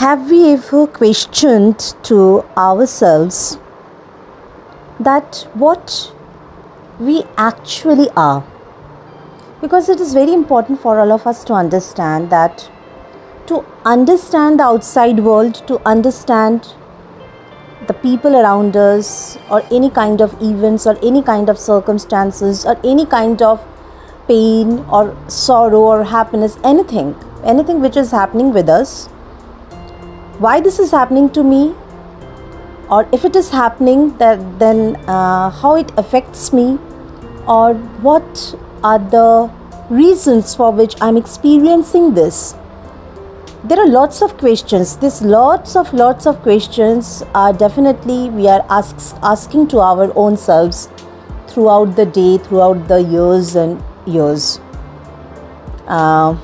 Have we ever questioned to ourselves that what we actually are? Because it is very important for all of us to understand that to understand the outside world, to understand the people around us, or any kind of events, or any kind of circumstances, or any kind of pain, or sorrow, or happiness, anything, anything which is happening with us, why this is happening to me, or if it is happening, that then uh, how it affects me, or what are the reasons for which I'm experiencing this? There are lots of questions. This lots of lots of questions are definitely we are ask, asking to our own selves throughout the day throughout the years and years. Uh,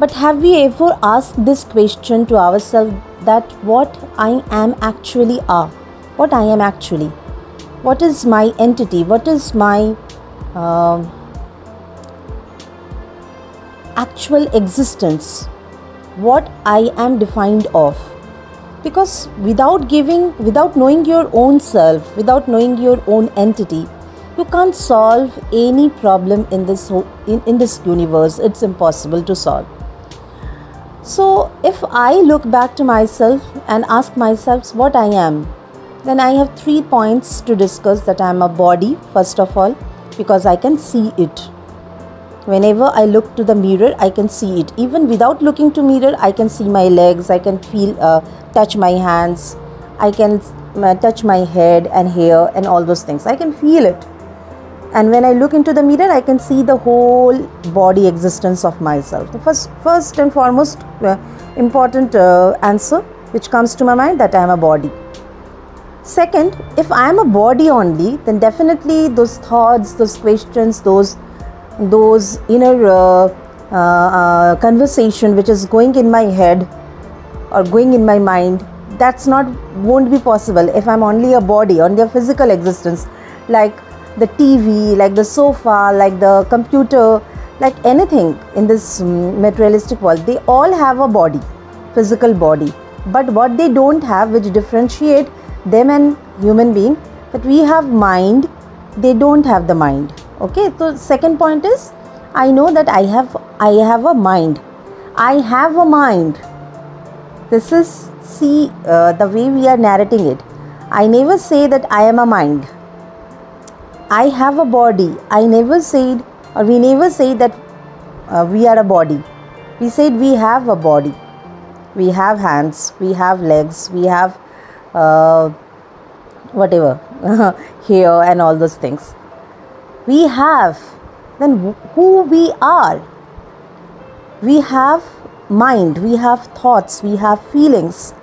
but have we ever asked this question to ourselves that what i am actually are what i am actually what is my entity what is my uh, actual existence, what I am defined of. Because without giving, without knowing your own self, without knowing your own entity, you can't solve any problem in this in, in this universe. It's impossible to solve. So if I look back to myself and ask myself what I am, then I have three points to discuss that I am a body, first of all, because I can see it. Whenever i look to the mirror i can see it. Even without looking to mirror i can see my legs i can feel uh, touch my hands i can uh, touch my head and hair and all those things. I can feel it and when i look into the mirror i can see the whole body existence of myself. The first first and foremost uh, important uh, answer which comes to my mind that i am a body. Second if i am a body only then definitely those thoughts those questions those those inner uh, uh, uh, conversation which is going in my head or going in my mind that's not won't be possible if i'm only a body only a physical existence. Like the tv like the sofa like the computer like anything in this materialistic world they all have a body physical body. But what they don't have which differentiate them and human being that we have mind they don't have the mind. Okay so second point is i know that i have i have a mind. I have a mind. This is see uh, the way we are narrating it. I never say that i am a mind i have a body i never said or we never say that uh, we are a body we said we have a body we have hands we have legs we have uh, whatever hair and all those things we have, then who we are. We have mind, we have thoughts, we have feelings.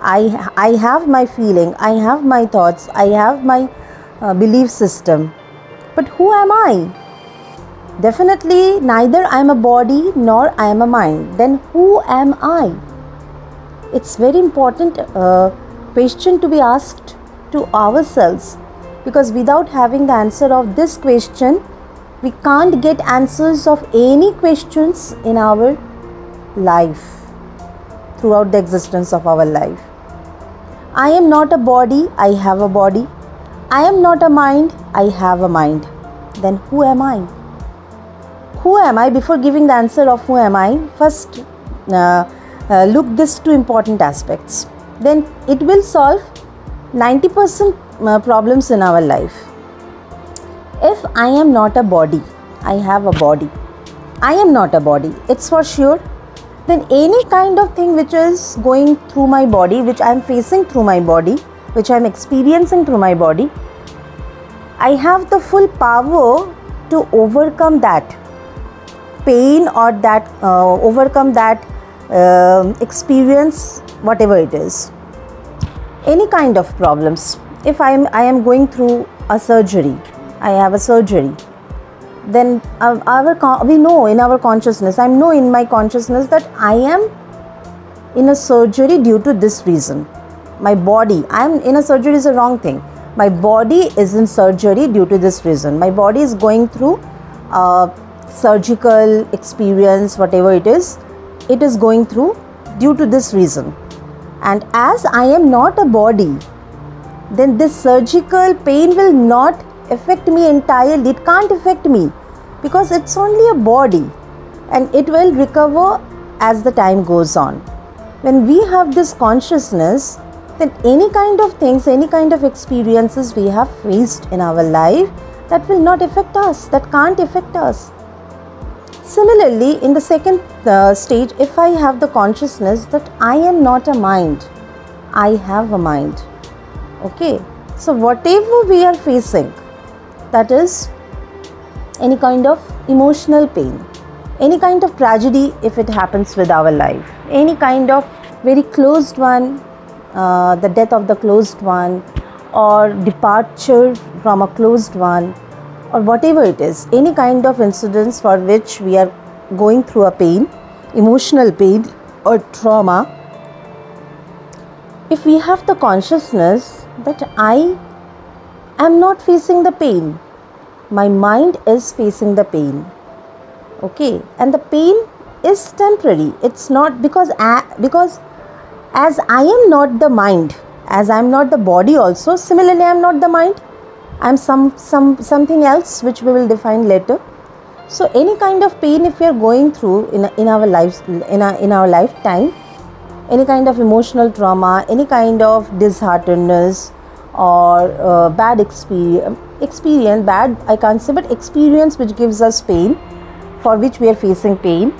I, I have my feeling, I have my thoughts, I have my uh, belief system. But who am I? Definitely, neither I am a body nor I am a mind. Then who am I? It's very important uh, question to be asked to ourselves because without having the answer of this question we can't get answers of any questions in our life throughout the existence of our life i am not a body i have a body i am not a mind i have a mind then who am i who am i before giving the answer of who am i first uh, uh, look this two important aspects then it will solve 90% uh, problems in our life. If I am not a body, I have a body. I am not a body, it's for sure. Then any kind of thing which is going through my body, which I am facing through my body, which I am experiencing through my body, I have the full power to overcome that pain or that uh, overcome that uh, experience, whatever it is. Any kind of problems if I am, I am going through a surgery, I have a surgery, then uh, our, we know in our consciousness, I know in my consciousness that I am in a surgery due to this reason. My body, I am in a surgery is a wrong thing. My body is in surgery due to this reason. My body is going through a surgical experience, whatever it is, it is going through due to this reason and as i am not a body then this surgical pain will not affect me entirely it can't affect me because it's only a body and it will recover as the time goes on when we have this consciousness then any kind of things any kind of experiences we have faced in our life that will not affect us that can't affect us Similarly, in the second uh, stage, if I have the consciousness that I am not a mind, I have a mind. Okay, so whatever we are facing, that is any kind of emotional pain, any kind of tragedy if it happens with our life, any kind of very closed one, uh, the death of the closed one, or departure from a closed one, or whatever it is, any kind of incidents for which we are going through a pain, emotional pain or trauma, if we have the consciousness that I am not facing the pain, my mind is facing the pain. Okay, and the pain is temporary. It's not because because as I am not the mind, as I am not the body also, similarly I am not the mind. I'm some some something else which we will define later. So any kind of pain if we are going through in, in our lives in our, in our lifetime any kind of emotional trauma any kind of disheartenedness or uh, bad experience experience bad i can't say but experience which gives us pain for which we are facing pain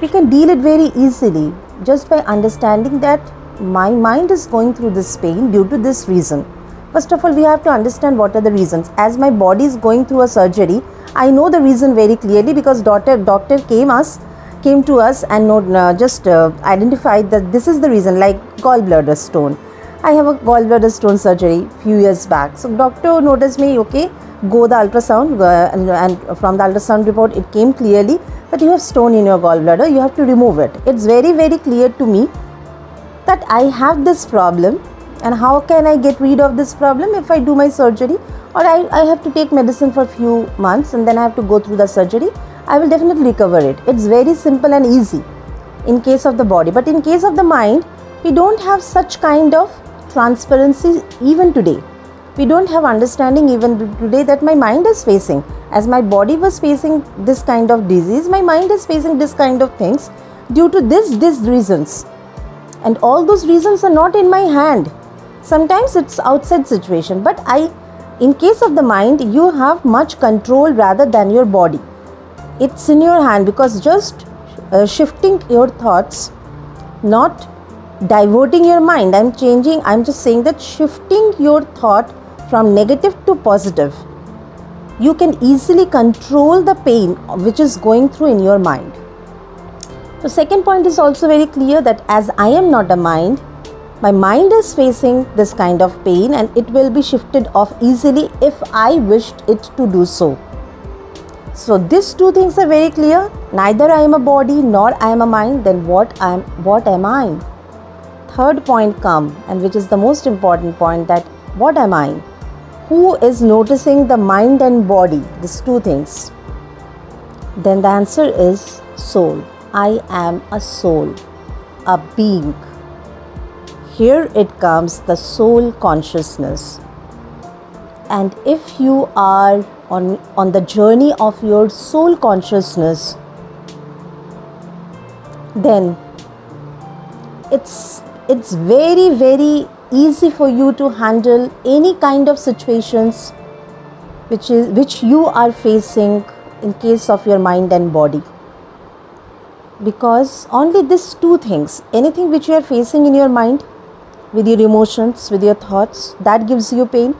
we can deal it very easily just by understanding that my mind is going through this pain due to this reason First of all, we have to understand what are the reasons. As my body is going through a surgery, I know the reason very clearly because doctor doctor came us came to us and just uh, identified that this is the reason, like gallbladder stone. I have a gallbladder stone surgery few years back. So doctor noticed me. Okay, go the ultrasound uh, and, and from the ultrasound report, it came clearly that you have stone in your gallbladder. You have to remove it. It's very very clear to me that I have this problem and how can i get rid of this problem if i do my surgery or I, I have to take medicine for a few months and then i have to go through the surgery i will definitely recover it it's very simple and easy in case of the body but in case of the mind we don't have such kind of transparency even today we don't have understanding even today that my mind is facing. As my body was facing this kind of disease my mind is facing this kind of things due to this these reasons. And all those reasons are not in my hand. Sometimes it's outside situation but i in case of the mind you have much control rather than your body. It's in your hand because just uh, shifting your thoughts not diverting your mind. I'm changing i'm just saying that shifting your thought from negative to positive you can easily control the pain which is going through in your mind the second point is also very clear that as i am not a mind my mind is facing this kind of pain and it will be shifted off easily if I wished it to do so. So these two things are very clear. Neither I am a body nor I am a mind. Then what I am? What am I? Third point come and which is the most important point that what am I? Who is noticing the mind and body? These two things. Then the answer is soul. I am a soul, a being here it comes the soul consciousness and if you are on on the journey of your soul consciousness then it's it's very very easy for you to handle any kind of situations which is which you are facing in case of your mind and body because only these two things anything which you are facing in your mind with your emotions, with your thoughts, that gives you pain,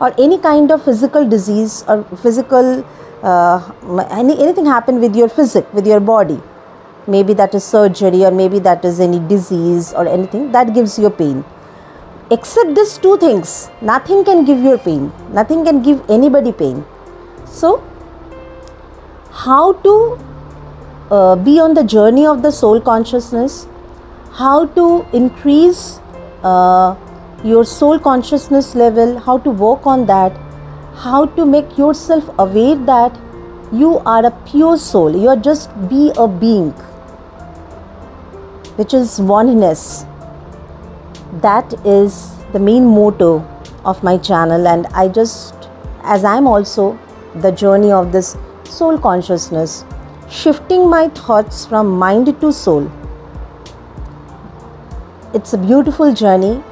or any kind of physical disease or physical uh, any, anything happen with your physic, with your body. Maybe that is surgery, or maybe that is any disease or anything that gives you pain. Except these two things, nothing can give you pain, nothing can give anybody pain. So, how to uh, be on the journey of the soul consciousness, how to increase uh, your soul consciousness level, how to work on that, how to make yourself aware that you are a pure soul, you are just be a being. which is oneness. That is the main motto of my channel, and I just, as I'm also the journey of this soul consciousness, shifting my thoughts from mind to soul. It's a beautiful journey,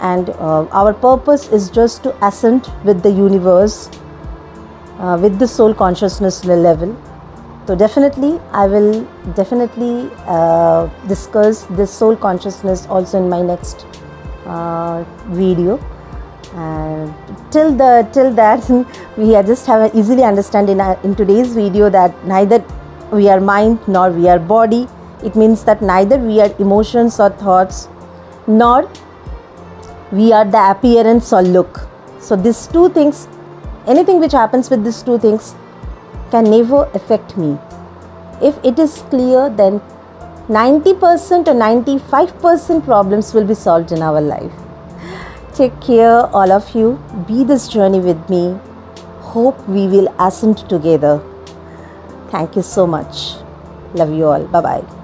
and uh, our purpose is just to ascend with the universe, uh, with the soul consciousness level so definitely i will definitely uh, discuss this soul consciousness also in my next video. And till the till that we are just have easily understand in, uh, in today's video that neither we are mind nor we are body. It means that neither we are emotions or thoughts nor we are the appearance or look. So these two things anything which happens with these two things can never affect me. If it is clear, then 90% or 95% problems will be solved in our life. Take care, all of you. Be this journey with me. Hope we will ascend together. Thank you so much. Love you all. Bye bye.